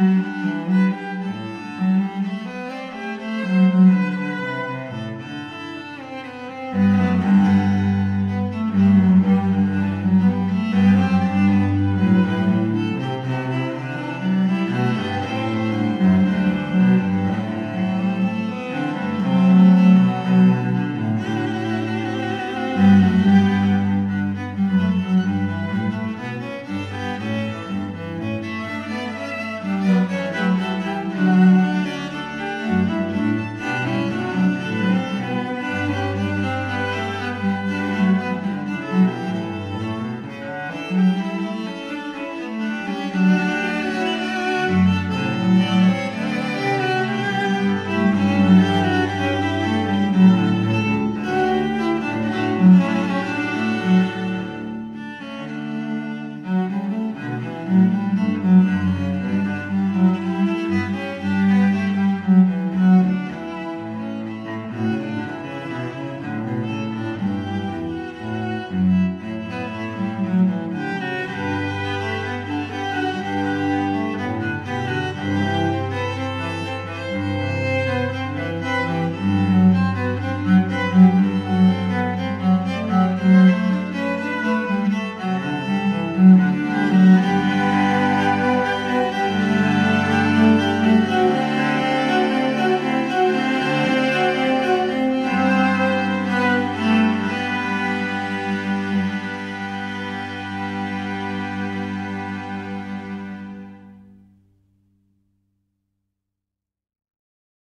Mm-hmm.